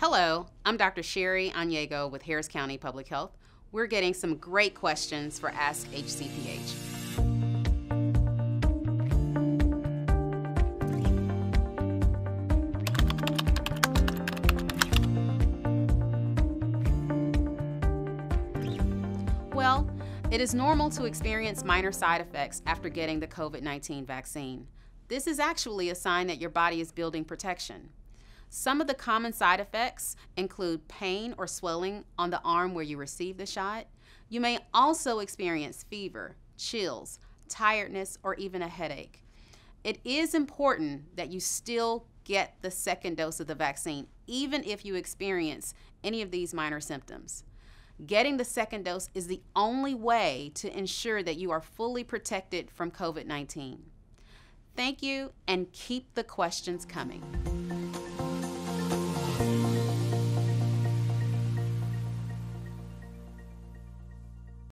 Hello, I'm Dr. Sherry Onyiego with Harris County Public Health. We're getting some great questions for Ask HCPH. Well, it is normal to experience minor side effects after getting the COVID 19 vaccine. This is actually a sign that your body is building protection. Some of the common side effects include pain or swelling on the arm where you received the shot. You may also experience fever, chills, tiredness, or even a headache. It is important that you still get the second dose of the vaccine, even if you experience any of these minor symptoms. Getting the second dose is the only way to ensure that you are fully protected from COVID 19. Thank you and keep the questions coming.